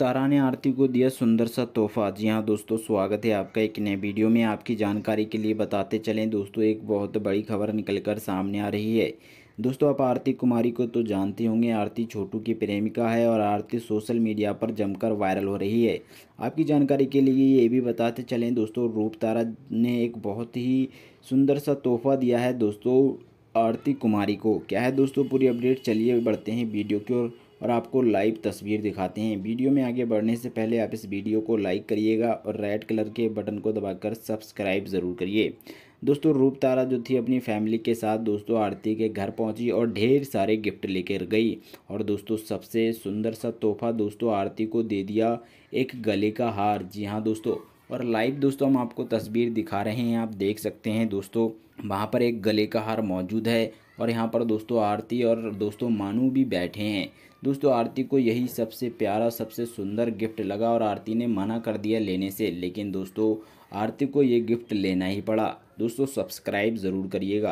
तारा ने आरती को दिया सुंदर सा तोहफा। जी हाँ दोस्तों, स्वागत है आपका एक नए वीडियो में। आपकी जानकारी के लिए बताते चलें दोस्तों, एक बहुत बड़ी खबर निकलकर सामने आ रही है। दोस्तों, आप आरती कुमारी को तो जानते होंगे, आरती छोटू की प्रेमिका है और आरती सोशल मीडिया पर जमकर वायरल हो रही है। आपकी जानकारी के लिए ये भी बताते चलें दोस्तों, रूप तारा ने एक बहुत ही सुंदर सा तोहफा दिया है दोस्तों, आरती कुमारी को। क्या है दोस्तों, पूरी अपडेट? चलिए बढ़ते हैं वीडियो की ओर। और आपको लाइव तस्वीर दिखाते हैं। वीडियो में आगे बढ़ने से पहले आप इस वीडियो को लाइक करिएगा और रेड कलर के बटन को दबाकर सब्सक्राइब ज़रूर करिए। दोस्तों, रूप तारा जो थी अपनी फैमिली के साथ दोस्तों आरती के घर पहुँची और ढेर सारे गिफ्ट लेकर गई। और दोस्तों, सबसे सुंदर सा तोहफा दोस्तों आरती को दे दिया एक गले का हार। जी हाँ दोस्तों, और लाइव दोस्तों हम आपको तस्वीर दिखा रहे हैं। आप देख सकते हैं दोस्तों वहाँ पर एक गले का हार मौजूद है और यहाँ पर दोस्तों आरती और दोस्तों मानू भी बैठे हैं। दोस्तों आरती को यही सबसे प्यारा, सबसे सुंदर गिफ्ट लगा और आरती ने मना कर दिया लेने से, लेकिन दोस्तों आरती को ये गिफ्ट लेना ही पड़ा। दोस्तों सब्सक्राइब ज़रूर करिएगा।